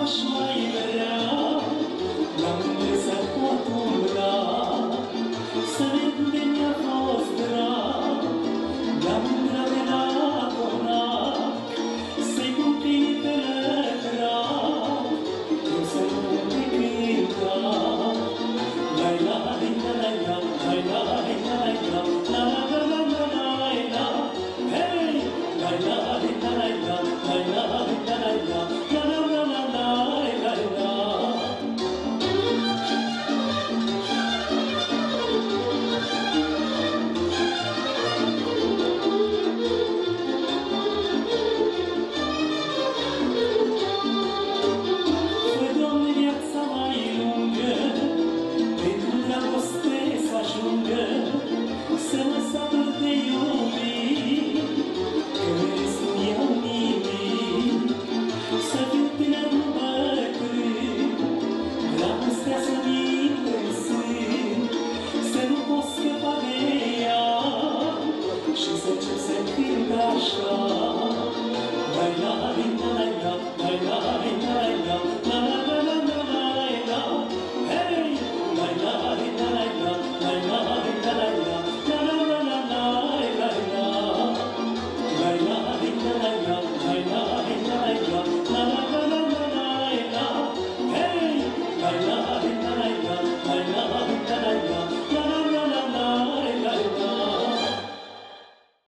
Boş hayret